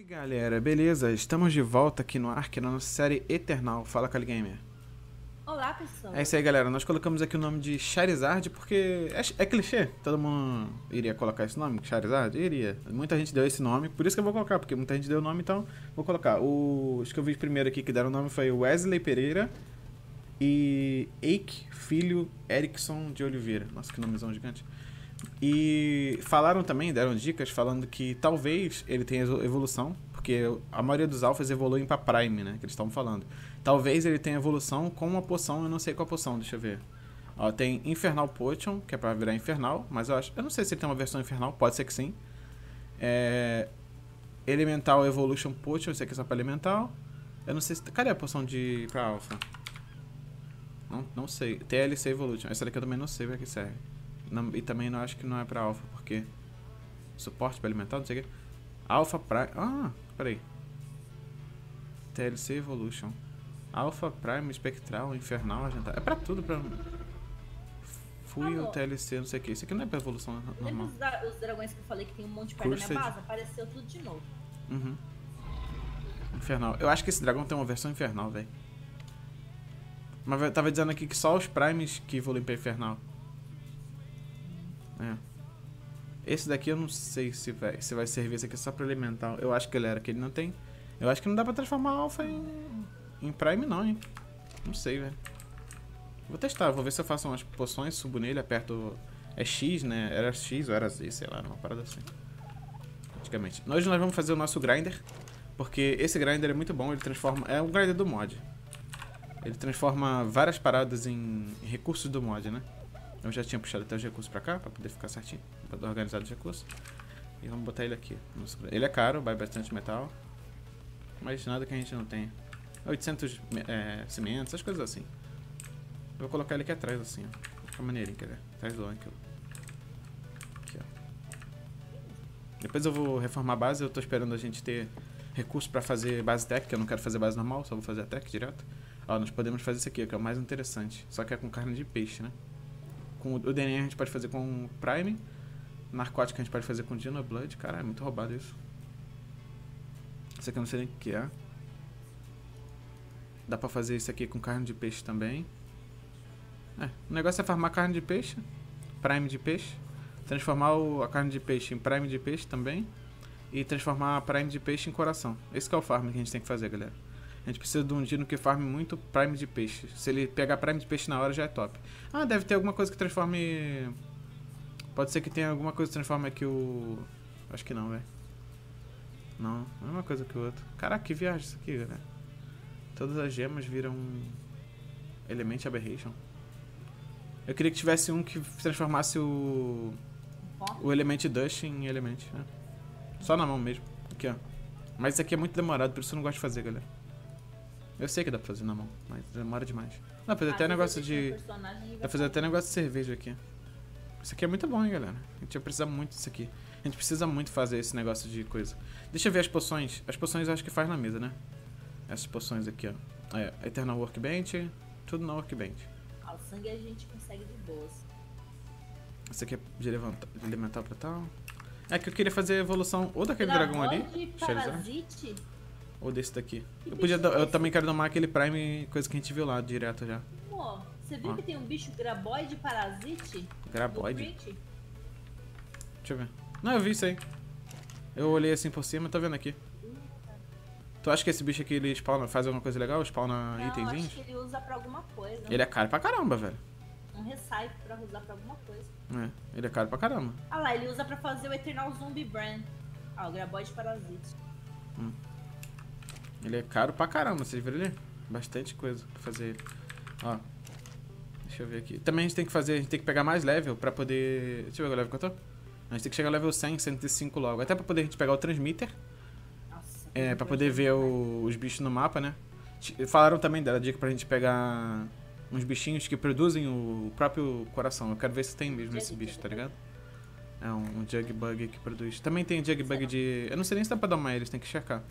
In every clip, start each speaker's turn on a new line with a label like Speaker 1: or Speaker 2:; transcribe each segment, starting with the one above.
Speaker 1: aí, galera, beleza? Estamos de volta aqui no Ark, na nossa série Eternal. Fala, Kali Gamer.
Speaker 2: Olá, pessoal.
Speaker 1: É isso aí, galera. Nós colocamos aqui o nome de Charizard porque é, é clichê. Todo mundo iria colocar esse nome, Charizard? Iria. Muita gente deu esse nome, por isso que eu vou colocar, porque muita gente deu o nome, então vou colocar. Os que eu vi primeiro aqui que deram o nome foi Wesley Pereira e Eike Filho Erickson de Oliveira. Nossa, que nomezão gigante. E falaram também, deram dicas falando que talvez ele tenha evolução, porque a maioria dos alfas evoluem para Prime, né? Que eles estavam falando. Talvez ele tenha evolução com uma poção, eu não sei qual poção, deixa eu ver. Ó, tem Infernal Potion, que é pra virar Infernal, mas eu acho. Eu não sei se ele tem uma versão Infernal, pode ser que sim. É, Elemental Evolution Potion, esse aqui é só pra Elemental. Eu não sei se. Cadê a poção de. pra Alpha? Não, não sei. TLC Evolution. Essa daqui eu também não sei pra que serve. Não, e também não acho que não é pra Alpha, porque. Suporte pra alimentar, não sei o que. Alpha Prime. Ah, peraí. TLC Evolution. Alpha Prime, Espectral, Infernal, Agental. É pra tudo, pra. Fui o TLC, não sei o que. Isso aqui não é pra evolução normal.
Speaker 2: Lembra os, dra os dragões que eu falei que tem um monte perto da minha base? Apareceu tudo de novo.
Speaker 1: Uhum. Infernal. Eu acho que esse dragão tem uma versão infernal, velho. Mas eu tava dizendo aqui que só os primes que evoluem pra infernal. É. Esse daqui eu não sei se vai, se vai servir. Esse aqui é só pra elemental. Eu acho que ele era, que ele não tem. Eu acho que não dá pra transformar alfa em, em prime não, hein. Não sei, velho. Vou testar, vou ver se eu faço umas poções, subo nele, aperto... É X, né? Era X ou era Z, sei lá, uma parada assim. Praticamente. Hoje nós vamos fazer o nosso grinder. Porque esse grinder é muito bom, ele transforma... É um grinder do mod. Ele transforma várias paradas em recursos do mod, né? Eu já tinha puxado até os recursos pra cá, pra poder ficar certinho, pra organizar os recursos. E vamos botar ele aqui. Ele é caro, vai bastante metal. Mas nada que a gente não tenha. 800 é, cimentos, essas coisas assim. Eu vou colocar ele aqui atrás, assim, ó. Fica maneirinho, quer ver? Atrás do Ankel. Aqui, ó. Depois eu vou reformar a base, eu tô esperando a gente ter recursos pra fazer base tech, que eu não quero fazer base normal, só vou fazer a tech direto. Ó, nós podemos fazer isso aqui, que é o mais interessante. Só que é com carne de peixe, né? Com o DNA a gente pode fazer com Prime. Narcótico a gente pode fazer com Dino Blood. Cara, é muito roubado isso. Isso aqui eu não sei nem o que é. Dá pra fazer isso aqui com carne de peixe também. É, o negócio é farmar carne de peixe. Prime de peixe. Transformar o, a carne de peixe em Prime de peixe também. E transformar a Prime de peixe em coração. Esse é o farm que a gente tem que fazer, galera. A gente precisa de um dino que farme muito prime de peixe. Se ele pegar prime de peixe na hora, já é top. Ah, deve ter alguma coisa que transforme... Pode ser que tenha alguma coisa que transforme aqui o... Acho que não, velho. Não, é a mesma coisa que o outro. Caraca, que viagem isso aqui, galera. Todas as gemas viram... Element Aberration. Eu queria que tivesse um que transformasse o... O Element Dust em Element, né? Só na mão mesmo. Aqui, ó. Mas isso aqui é muito demorado, por isso eu não gosto de fazer, galera. Eu sei que dá pra fazer na mão, mas demora demais. Dá pra fazer ah, até negócio de. Dá pra fazer até negócio de cerveja aqui. Isso aqui é muito bom, hein, galera. A gente vai precisar muito disso aqui. A gente precisa muito fazer esse negócio de coisa. Deixa eu ver as poções. As poções eu acho que faz na mesa, né? Essas poções aqui, ó. É, Eternal Workbench, tudo na Workbench.
Speaker 2: Ah, o sangue a gente consegue de boas.
Speaker 1: Esse aqui é de, levanta, de elemental pra tal. É que eu queria fazer a evolução ou daquele dragão ali.
Speaker 2: Parasite?
Speaker 1: Ou desse daqui. Eu, podia, eu também quero domar aquele Prime, coisa que a gente viu lá direto já.
Speaker 2: Pô, você viu Ó. que tem um bicho graboide parasite?
Speaker 1: Graboide? Deixa eu ver. Não, eu vi isso aí. Eu olhei assim por cima tô vendo aqui. Tu acha que esse bicho aqui ele spawna, faz alguma coisa legal? Spawna
Speaker 2: Não,
Speaker 1: itenzinhos?
Speaker 2: acho que ele usa pra alguma coisa.
Speaker 1: Ele é caro pra caramba, velho.
Speaker 2: Um recycle pra usar pra alguma coisa.
Speaker 1: É, ele é caro pra caramba.
Speaker 2: Ah lá, ele usa pra fazer o Eternal Zombie Brand. Ah, o Graboide Parasite. Hum.
Speaker 1: Ele é caro pra caramba, vocês viram ali? Bastante coisa pra fazer ele. Ó. Deixa eu ver aqui. Também a gente tem que fazer, a gente tem que pegar mais level pra poder... Deixa eu ver o level que eu tô. A gente tem que chegar ao level 100, 105 logo. Até pra poder a gente pegar o transmitter. Nossa, é, pra poder ver o, os bichos no mapa, né? Falaram também dela dica pra gente pegar uns bichinhos que produzem o próprio coração. Eu quero ver se tem mesmo esse bicho, tá ligado? É um, um Jug Bug que produz. Também tem Jug Bug de. Eu não sei nem se dá pra domar eles, tem que checar.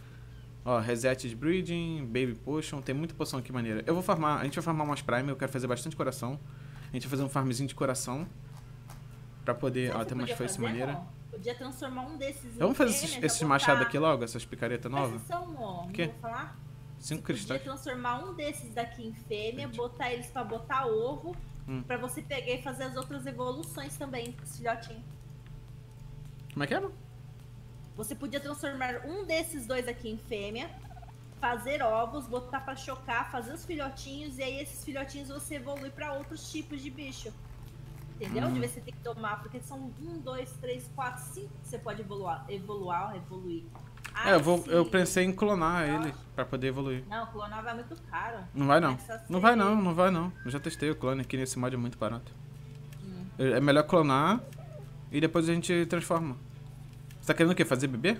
Speaker 1: Ó, Reset de Breeding, Baby Potion, tem muita poção aqui maneira. Eu vou farmar, a gente vai farmar umas Prime, eu quero fazer bastante coração. A gente vai fazer um farmzinho de coração. Pra poder. Ó, tem umas foice maneira.
Speaker 2: podia transformar um desses
Speaker 1: Vamos fazer esses,
Speaker 2: já
Speaker 1: esses machados aqui logo, essas picaretas novas?
Speaker 2: atenção, ó. não? Vou falar.
Speaker 1: Cinco
Speaker 2: Você
Speaker 1: cristais.
Speaker 2: podia transformar um desses daqui em fêmea, botar eles pra botar ovo,
Speaker 1: Hum.
Speaker 2: pra você pegar e fazer as outras evoluções também, os filhotinhos.
Speaker 1: Como é que é? mano?
Speaker 2: Você podia transformar um desses dois aqui em fêmea, fazer ovos, botar pra chocar, fazer os filhotinhos, e aí esses filhotinhos você evolui pra outros tipos de bicho. Entendeu?
Speaker 1: Hum.
Speaker 2: De vez você tem que tomar, porque são um, dois, três, quatro, cinco que você pode evoluar, evoluar, evoluir.
Speaker 1: É, eu, vou, eu pensei em clonar ele pra poder evoluir.
Speaker 2: Não, clonar vai muito caro.
Speaker 1: Não vai não. Não vai não, não vai não. Eu já testei o clone aqui nesse mod, é muito barato.
Speaker 2: Hum.
Speaker 1: É é melhor clonar e depois a gente transforma. Você tá querendo o quê? Fazer bebê?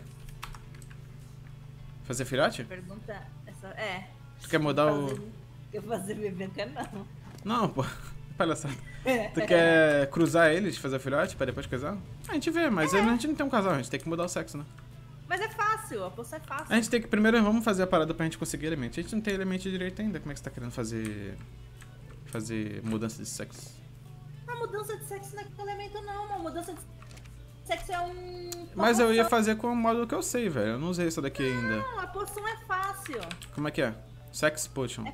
Speaker 1: Fazer filhote?
Speaker 2: Pergunta essa. É.
Speaker 1: Tu quer mudar o.
Speaker 2: fazer, Quer fazer bebê, não quero não.
Speaker 1: Não, pô. Palhaçada. Tu quer cruzar eles, fazer filhote pra depois casar? A gente vê, mas a gente não tem um casal, a gente tem que mudar o sexo, né?
Speaker 2: Mas é fácil, a poção é fácil.
Speaker 1: A gente tem que primeiro vamos fazer a parada pra gente conseguir elemento. A gente não tem elemento direito ainda. Como é que você tá querendo fazer. Fazer mudança de sexo?
Speaker 2: A mudança de sexo não é elemento, não. Uma mudança de sexo é um.
Speaker 1: Mas eu ia
Speaker 2: poção.
Speaker 1: fazer com o modo que eu sei, velho. Eu não usei essa daqui ainda.
Speaker 2: Não, a poção é fácil.
Speaker 1: Como é que é? Sex Potion.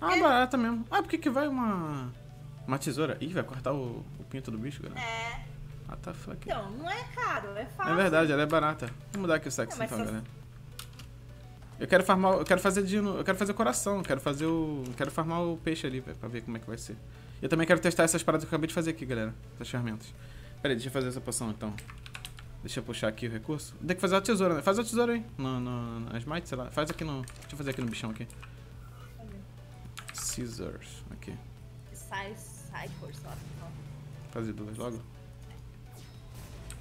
Speaker 1: Ah,
Speaker 2: É.
Speaker 1: barata mesmo. Ah, por que que vai uma. Uma tesoura? Ih, vai cortar o, o pinto do bicho, galera.
Speaker 2: É.
Speaker 1: Ah, tá fuck.
Speaker 2: Então, não é caro, é fácil.
Speaker 1: É verdade, ela é barata. Vou mudar aqui o sexo
Speaker 2: É,
Speaker 1: então,
Speaker 2: só-
Speaker 1: galera. Eu quero farmar. Eu quero fazer dino. Eu quero fazer coração. Eu quero fazer o. eu Quero farmar o peixe ali, velho, pra ver como é que vai ser. Eu também quero testar essas paradas que eu acabei de fazer aqui, galera. Essas ferramentas. Pera aí, deixa eu fazer essa poção então. Deixa eu puxar aqui o recurso. Tem que fazer a tesoura, né? Faz a tesoura aí. No, no, na smite, sei lá. Faz aqui no. Deixa eu fazer aqui no bichão aqui. Scissors. Aqui.
Speaker 2: Sai, sai, não.
Speaker 1: Fazer duas logo.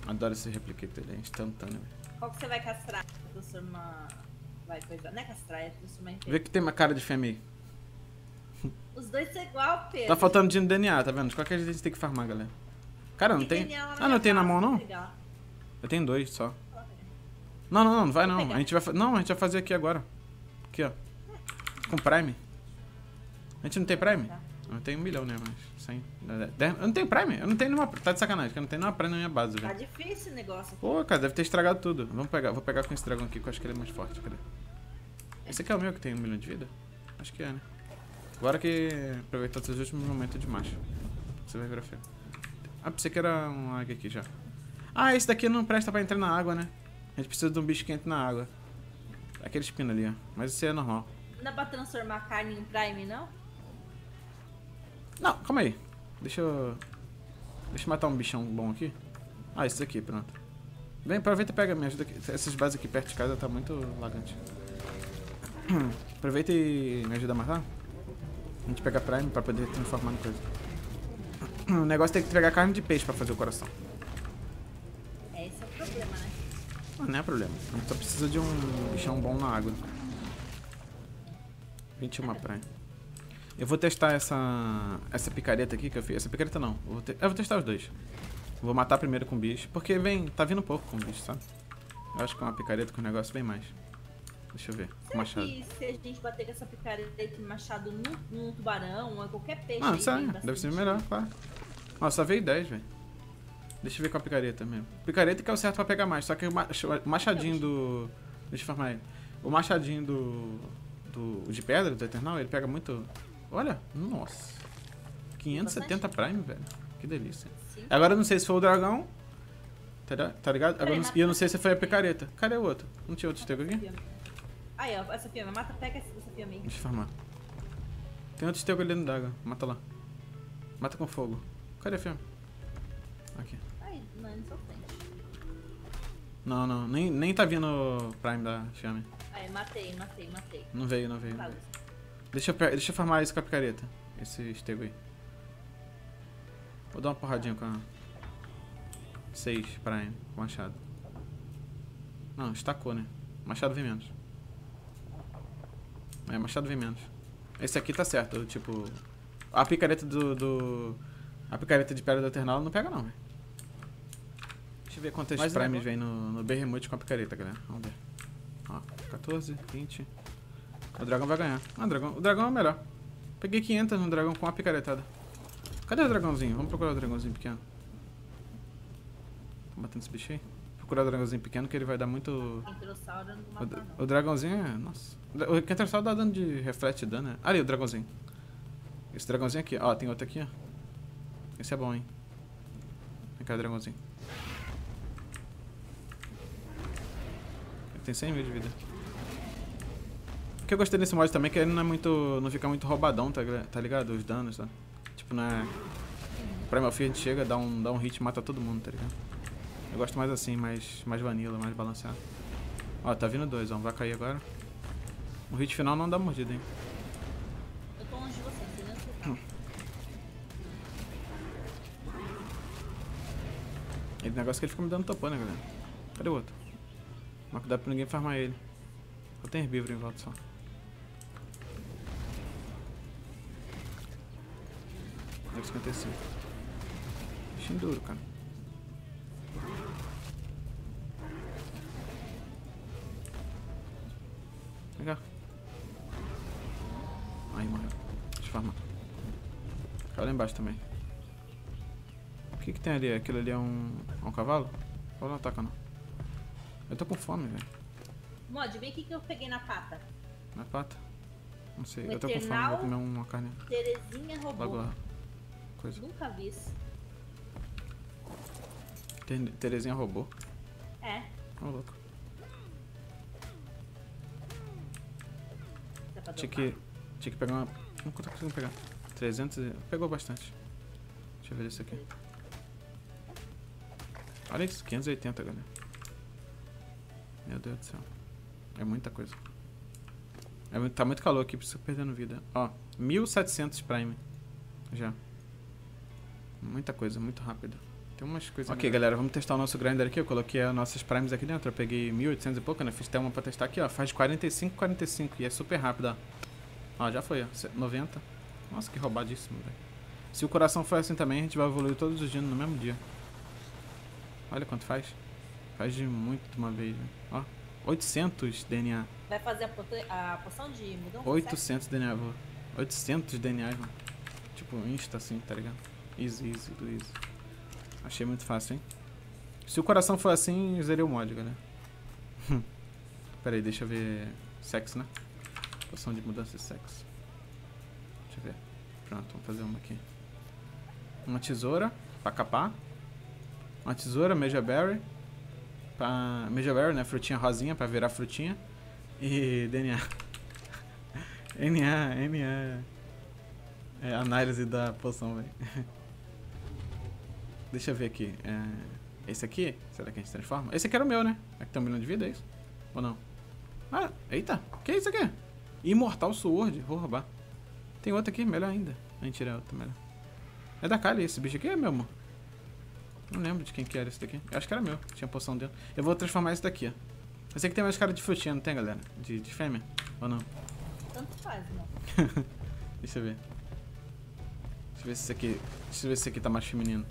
Speaker 1: Adoro esse replicator, ele é instantâneo.
Speaker 2: Qual que você vai castrar? Transformar. Vai coisa. Não é castrar, é transformar em
Speaker 1: Vê que tem uma cara de fêmea aí.
Speaker 2: Os dois são igual, Pedro.
Speaker 1: Tá faltando de DNA, tá vendo? De qualquer jeito a gente tem que farmar, galera. Cara, não tem.
Speaker 2: DNA lá
Speaker 1: Ah, não tem na mão não? Eu tenho dois só. Não, não, não, não vai não. A gente vai Não, a gente vai fazer aqui agora. Aqui, ó. Com Prime. A gente não tem Prime?
Speaker 2: Tá.
Speaker 1: Eu tenho um milhão, né? Mas. 100. dez- Eu não tenho Prime. Eu não tenho nenhuma. Tá de sacanagem, que eu não tenho nenhuma Prime na minha base,
Speaker 2: Tá difícil o negócio aqui.
Speaker 1: Pô, cara, deve ter estragado tudo. Vamos pegar. Vou pegar com esse dragão aqui, que eu acho que ele é mais forte. Cadê? Esse aqui é o meu que tem um milhão de vida? Acho que é, né? Agora que aproveitar os últimos momentos de macho. Você vai virar feio. Ah, pensei que era um águia aqui já. Ah, esse daqui não presta pra entrar na água, né? A gente precisa de um bicho que entre na água. Aquele espino ali, ó. Mas esse é normal.
Speaker 2: Não dá pra transformar carne em prime, não?
Speaker 1: Não, calma aí. Deixa eu. Deixa eu matar um bichão bom aqui. Ah, esse daqui, pronto. Vem, aproveita e pega, me ajuda aqui. Essas bases aqui perto de casa tá muito lagante. Aproveita e me ajuda a matar. A gente pega Prime pra poder transformar em coisa. O negócio tem que pegar carne de peixe pra fazer o coração.
Speaker 2: Esse é o problema, né?
Speaker 1: Ah, não é problema. Só precisa de um bichão bom na água. 21 Prime. Eu vou testar essa essa picareta aqui que eu fiz. Essa picareta não. Eu vou, te- eu vou testar os dois. Vou matar primeiro com o bicho. Porque vem. Tá vindo pouco com o bicho, sabe? Eu acho que é uma picareta com o negócio bem mais. Deixa eu ver.
Speaker 2: Será
Speaker 1: machado.
Speaker 2: que se a gente bater com essa picareta e machado num, num tubarão ou qualquer peixe
Speaker 1: Ah,
Speaker 2: vem
Speaker 1: Deve ser melhor, claro. Só veio 10, velho. Deixa eu ver com a picareta mesmo. Picareta que é o certo pra pegar mais. Só que o ma- o machadinho do. Deixa eu formar ele. O machadinho do. do de pedra, do Eternal, ele pega muito. Olha, nossa. 570 Prime, velho. Que delícia.
Speaker 2: Sim.
Speaker 1: Agora eu não sei se foi o dragão. Tá, tá ligado? Agora, e eu não sei se foi a picareta. Cadê o outro? Não tinha outro estego aqui?
Speaker 2: Aí, ó, essa filme, mata, pega essa, filme aí.
Speaker 1: Deixa eu farmar. Tem outro estego ali dentro d'água. Mata lá. Mata com fogo. Cadê a filme? Aqui.
Speaker 2: Ai, não, não sou.
Speaker 1: Não, não. Nem, nem tá vindo o Prime da Fiame.
Speaker 2: Aí, matei, matei, matei.
Speaker 1: Não veio, não veio.
Speaker 2: Tá,
Speaker 1: Deixa eu, deixa eu farmar isso com a picareta. Esse estego aí. Vou dar uma porradinha com a... 6 Prime. Com machado. Não, estacou, né? Machado vem menos. É, machado vem menos. Esse aqui tá certo, tipo... A picareta do... do- a picareta de pedra do Eternal não pega não, velho. Deixa eu ver quantas
Speaker 3: Mas
Speaker 1: primes
Speaker 3: negócio-
Speaker 1: vem no, no Behemoth com a picareta, galera. Vamos ver. Ó, 14, 20... O dragão vai ganhar. Ah, o dragão, o dragão é o melhor. Peguei 500 no dragão com uma picaretada. Cadê o dragãozinho? Vamos procurar o dragãozinho pequeno. Combatendo esse bicho aí. Procurar o dragãozinho pequeno que ele vai dar muito...
Speaker 2: Não
Speaker 1: O,
Speaker 2: matar,
Speaker 1: dra-
Speaker 2: não.
Speaker 1: o dragãozinho é. Nossa. O Kentersal dá dano de. reflete dano, né? Ali, o dragãozinho. Esse dragãozinho aqui. Ó, tem outro aqui, ó. Esse é bom, hein? Vem cá, dragãozinho. Ele tem 100 mil de vida. O que eu gostei desse mod também é que ele não é muito. não fica muito roubadão, tá, tá ligado? Os danos, tá? Tipo, não é. Primal Fear a gente chega, dá um, dá um hit e mata todo mundo, tá ligado? Eu gosto mais assim, mais, mais vanilla, mais balanceado. Ó, tá vindo dois, ó. Vai cair agora. O hit final não dá mordida, hein?
Speaker 2: Eu tô longe de você, você.
Speaker 1: Ele negócio que ele fica me dando topão, né, galera? Cadê o outro? Mas cuidado pra ninguém farmar ele. Só tem herbívoro em volta só. Deve 55. Bichinho duro, cara. Lá embaixo também. O que que tem ali? Aquilo ali é um, é um cavalo? Ou não ataca não? Eu tô com fome, velho.
Speaker 2: Mod, vem aqui que eu peguei na pata.
Speaker 1: Na pata. Não sei,
Speaker 2: Um
Speaker 1: eu tô com fome, vou comer uma carne
Speaker 2: Terezinha roubou.
Speaker 1: logo lá. Coisa.
Speaker 2: Nunca vi isso.
Speaker 1: Ter- Terezinha roubou.
Speaker 2: É.
Speaker 1: Ô, louco. Tinha que, tinha que pegar uma... Não tô conseguindo pegar. 300 e... Pegou bastante. Deixa eu ver isso aqui. Olha isso, 580, galera. Meu Deus do céu. É muita coisa. É, muito- tá muito calor aqui, preciso perdendo vida. Ó, 1700 Prime. Já. Muita coisa, muito rápido. Tem umas coisas... Ok, galera, vamos testar o nosso grinder aqui. Eu coloquei as nossas Primes aqui dentro. Eu peguei 1800 e pouco, né? Fiz até uma pra testar aqui, ó. Faz 45, 45. E é super rápido, ó. Ó, já foi, ó. Se- 90. Nossa, que roubadíssimo, velho. Se o coração for assim também, a gente vai evoluir todos os dias no mesmo dia. Olha quanto faz. Faz de muito de uma vez, velho. Ó, 800 DNA.
Speaker 2: Vai fazer a, pote- a poção de mudança? certo?
Speaker 1: 800 DNA, vô. 800 DNA, mano. Tipo, insta assim, tá ligado? Easy, easy, do easy. Achei muito fácil, hein? Se o coração for assim, zerei o mod, galera. Pera aí, deixa eu ver. Sexo, né? Poção de mudança de sexo. Pronto, vamos fazer uma aqui. Uma tesoura pra capar. Uma tesoura, Meja Berry. Pra... Meja Berry, né? Frutinha rosinha pra virar frutinha. E DNA. NA, NA. É análise da poção, velho. Deixa eu ver aqui. É... Esse aqui, será que a gente transforma? Esse aqui era o meu, né? É que tem um milhão de vida, é isso? Ou não? Ah, eita! Que é isso aqui? Imortal Sword, vou roubar. Tem outro aqui, melhor ainda. A gente tira outro, melhor. É da Kali esse bicho aqui, é meu, amor? Não lembro de quem que era esse daqui. Eu acho que era meu, tinha poção dentro. Eu vou transformar esse daqui, ó. Esse aqui tem mais cara de frutinha, não tem, galera? De, de fêmea? Ou não?
Speaker 2: Tanto faz, não.
Speaker 1: Deixa eu ver. Deixa eu ver se esse aqui. Deixa eu ver se esse aqui tá mais feminino.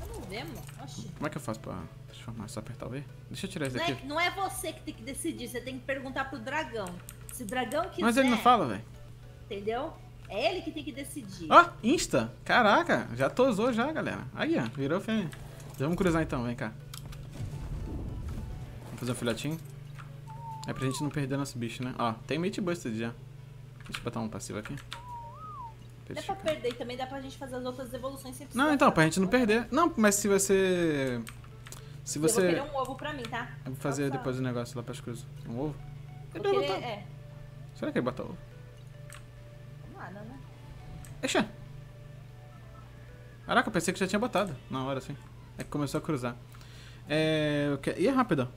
Speaker 2: Eu não vemos. Oxi.
Speaker 1: Como é que eu faço pra transformar? Só apertar o V? Deixa eu tirar esse
Speaker 2: Não
Speaker 1: daqui.
Speaker 2: é, não é você que tem que decidir, você tem que perguntar pro dragão. Se o dragão quiser,
Speaker 1: Mas ele não fala, velho.
Speaker 2: Entendeu? É ele que tem que decidir.
Speaker 1: Ó, Insta! Caraca, já tosou já, galera. Aí, ó, virou fêmea. Já vamos cruzar então, vem cá. Vamos fazer um filhotinho. É pra gente não perder nosso bicho, né? Ó, tem mate busted já. Deixa eu botar um passivo aqui.
Speaker 2: Dá pra perder também dá pra gente fazer as outras evoluções sem precisar
Speaker 1: Não, então, pra gente não perder. Não, mas se você. Se
Speaker 2: Eu vou
Speaker 1: você.
Speaker 2: querer um ovo pra mim, tá?
Speaker 1: Eu vou fazer
Speaker 2: Nossa.
Speaker 1: depois o negócio lá pras cruzes. Um ovo? Ele botar.
Speaker 2: é.
Speaker 1: Será que ele bota ovo? Deixa. Caraca, eu pensei que já tinha botado na hora, assim. É que começou a cruzar. É. Eu que... Ih, é rápido.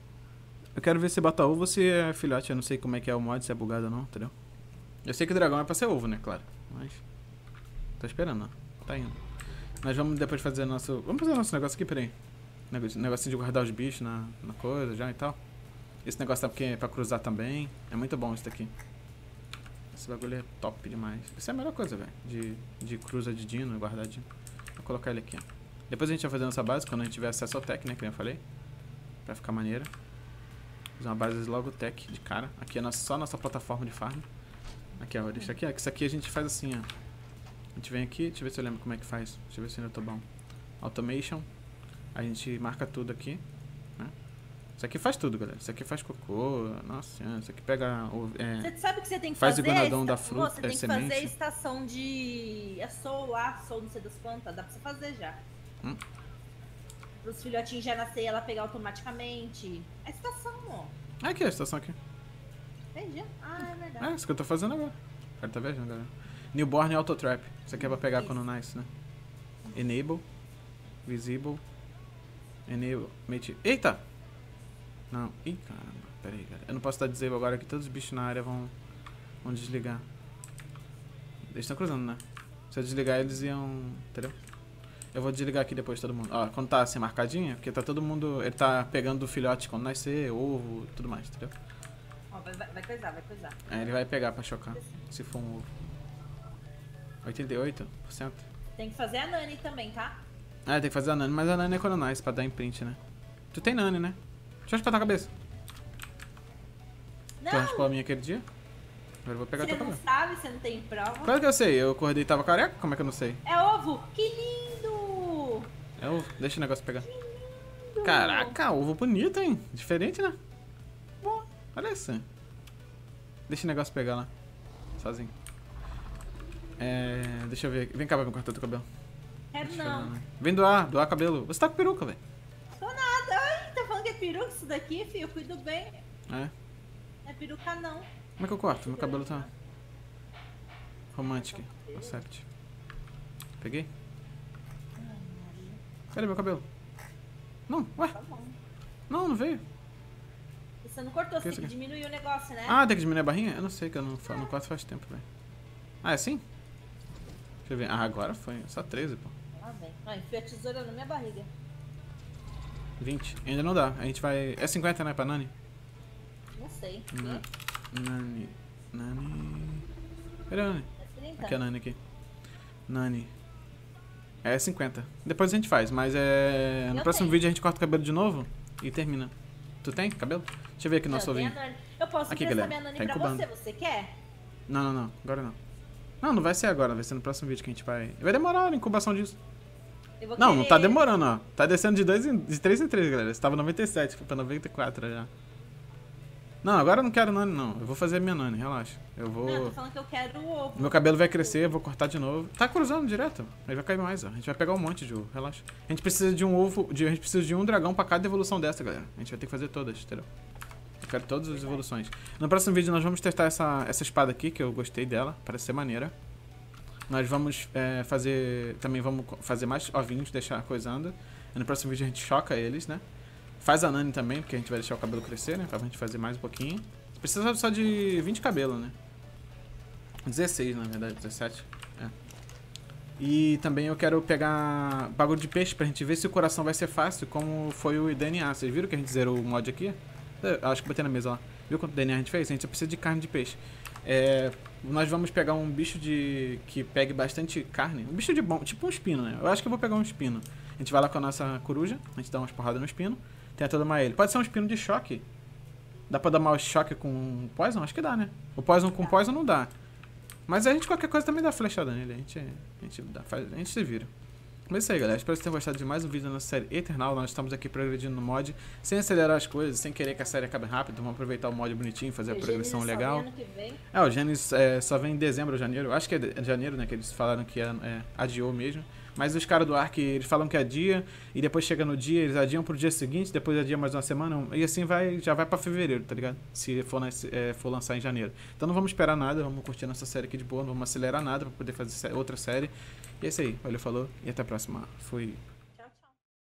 Speaker 1: Eu quero ver se bota ovo ou se é filhote. Eu não sei como é que é o mod, se é bugado ou não, entendeu? Eu sei que o dragão é pra ser ovo, né? Claro. Mas. Tô esperando, ó. Tá indo. Nós vamos depois fazer nosso. Vamos fazer nosso negócio aqui, peraí. Negocinho de guardar os bichos na, na coisa já e tal. Esse negócio tá é pra cruzar também. É muito bom isso daqui. Esse bagulho é top demais. Isso é a melhor coisa, velho. De, de cruza de dino, guardadinho. Vou colocar ele aqui, ó. Depois a gente vai fazer nossa base quando a gente tiver acesso ao tech, né? Que eu falei. Pra ficar maneira. Fazer uma base logo tech de cara. Aqui é nossa, só a nossa plataforma de farm. Aqui, ó. Deixa aqui, ó. Isso aqui a gente faz assim, ó. A gente vem aqui, deixa eu ver se eu lembro como é que faz. Deixa eu ver se ainda tô bom. Automation. A gente marca tudo aqui. Isso aqui faz tudo, galera. Isso aqui faz cocô. Nossa senhora. Isso aqui pega. o- é,
Speaker 2: Você sabe que você tem que
Speaker 1: Faz
Speaker 2: fazer.
Speaker 1: iguanadão
Speaker 2: a
Speaker 1: da
Speaker 2: esta-
Speaker 1: fruta,
Speaker 2: Você tem
Speaker 1: é
Speaker 2: que fazer a
Speaker 1: semente.
Speaker 2: estação de. É soul lá, soul não sei das quantas. Dá pra você fazer já.
Speaker 1: Hum.
Speaker 2: Para os filhotinhos já nascer ela pegar automaticamente. É estação, ó.
Speaker 1: Ah, aqui, a estação aqui.
Speaker 2: Entendi. Ah, é verdade.
Speaker 1: É, isso que eu tô fazendo agora. O cara tá viajando, galera. Newborn Auto Trap. Isso aqui é pra pegar
Speaker 2: Isso.
Speaker 1: quando nasce, né? Enable. Visible. Enable. Mate. Eita! Não. Ih, caramba. Pera aí, cara. Eu não posso dar disable agora que todos os bichos na área vão, vão desligar. Eles estão cruzando, né? Se eu desligar, eles iam. Entendeu? Eu vou desligar aqui depois todo mundo. Ó, quando tá assim marcadinho, porque tá todo mundo. Ele tá pegando o filhote quando nascer, ovo, tudo mais, entendeu?
Speaker 2: Ó, vai, vai, coisar, vai coisar.
Speaker 1: É, ele vai pegar pra chocar. Se for um ovo. 88%.
Speaker 2: Tem que fazer a Nani também, tá?
Speaker 1: Ah, tem que fazer a Nani, mas a Nani é nasce, pra dar imprint, né? Tu tem Nani, né? Deixa eu espetar a cabeça. Tu
Speaker 2: Não,
Speaker 1: raspou a minha aquele dia? Agora eu vou pegar
Speaker 2: você
Speaker 1: teu
Speaker 2: não
Speaker 1: cabelo.
Speaker 2: sabe, você não tem prova.
Speaker 1: Claro que eu sei, eu acordei e tava careca? Como é que eu não sei?
Speaker 2: É ovo! Que lindo!
Speaker 1: É ovo, deixa o negócio pegar.
Speaker 2: Lindo!
Speaker 1: Caraca, ovo bonito, hein? Diferente, né? Bom, olha isso. Deixa o negócio pegar lá. Sozinho. É. Deixa eu ver. Vem cá pra me cortar teu cabelo.
Speaker 2: Quero não.
Speaker 1: Vem doar, doar cabelo. Você tá com peruca, velho.
Speaker 2: Peruca isso daqui, filho? Eu cuido bem.
Speaker 1: É.
Speaker 2: Não é peruca, não.
Speaker 1: Como é que eu corto? Meu cabelo tá. Romantic. Accept. Peguei? Cadê meu cabelo? Não, ué,
Speaker 2: Tá
Speaker 1: não, não veio.
Speaker 2: Você não cortou, você tem que diminuir o negócio, né?
Speaker 1: Ah, tem que diminuir a barrinha? Eu não sei, que eu não, não corto faz tempo, velho. Ah, é assim? Deixa eu ver. Ah, agora foi. Só 13, pô.
Speaker 2: Ah, vem. Ah, enfia a tesoura na minha barriga.
Speaker 1: 20. Ainda não dá. A gente vai. É 50, né, pra Nani?
Speaker 2: Não sei.
Speaker 1: Na- Nani. Nani. Cadê a Nani?
Speaker 2: É 30?
Speaker 1: Aqui a Nani aqui. Nani. É 50. Depois a gente faz, mas é. No
Speaker 2: Eu
Speaker 1: próximo
Speaker 2: tenho.
Speaker 1: vídeo a gente corta o cabelo de novo e termina. Tu tem cabelo? Deixa eu ver aqui o nosso ovinho.
Speaker 2: eu posso
Speaker 1: Aqui, galera.
Speaker 2: minha Nani
Speaker 1: Tá
Speaker 2: pra
Speaker 1: incubando.
Speaker 2: você, você quer?
Speaker 1: Não, não, não. Agora não. Não, não vai ser agora, vai ser no próximo vídeo que a gente vai. Vai demorar a incubação disso.
Speaker 2: Eu vou
Speaker 1: Não, não tá
Speaker 2: querer-
Speaker 1: demorando, ó. Tá descendo de, dois em, de 3 em 3, galera. Você tava 97, foi pra 94 já. Não, agora eu não quero Nani, não. Eu vou fazer a minha Nani, relaxa. Eu vou.
Speaker 2: Não, eu tô falando que eu quero o ovo.
Speaker 1: Meu cabelo vai crescer, eu vou cortar de novo. Tá cruzando direto. Aí vai cair mais, ó. A gente vai pegar um monte de ovo, relaxa. A gente precisa de um ovo. De, a gente precisa de um dragão pra cada evolução dessa, galera. A gente vai ter que fazer todas, entendeu? Eu quero todas as evoluções. No próximo vídeo nós vamos testar essa, essa espada aqui, que eu gostei dela. Parece ser maneira. Nós vamos é, fazer. Também vamos fazer mais ovinhos, deixar coisando. E no próximo vídeo a gente choca eles, né? Faz a Nani também, porque a gente vai deixar o cabelo crescer, né? Pra gente fazer mais um pouquinho. Precisa só de 20 cabelos, né? 16, na verdade, 17. É. E também eu quero pegar bagulho de peixe pra gente ver se o coração vai ser fácil, como foi o DNA. Vocês viram que a gente zerou o mod aqui? Eu acho que botei na mesa lá. Viu quanto DNA a gente fez? A gente precisa de carne de peixe. É, nós vamos pegar um bicho de que pegue bastante carne. Um bicho de bom, tipo um espino, né? Eu acho que eu vou pegar um espino. A gente vai lá com a nossa coruja, a gente dá umas porradas no espino, tenta domar ele. Pode ser um espino de choque. Dá pra dar mais choque com poison? Acho que dá, né? O poison com poison não dá. Mas a gente qualquer coisa também dá flechada nele. A gente, a gente, dá, faz, a gente se vira. Mas é isso aí, galera. Espero que vocês tenham gostado de mais um vídeo da nossa série Eternal. Nós estamos aqui progredindo no mod, sem acelerar as coisas, sem querer que a série acabe rápido. Vamos aproveitar o mod bonitinho, fazer a
Speaker 2: O
Speaker 1: progressão legal. É, o Gênesis é, só vem em dezembro ou janeiro. Acho que é é janeiro, né? Que eles falaram que é, é, adiou mesmo. Mas os caras do Ark, eles falam que adia, e depois chega no dia, eles adiam pro dia seguinte, depois adia mais uma semana, e assim vai, já vai pra fevereiro, tá ligado? Se for, nas- é, for lançar em janeiro. Então não vamos esperar nada, vamos curtir nossa série aqui de boa, não vamos acelerar nada pra poder fazer outra série. E é isso aí, valeu, falou, e até a próxima. Fui.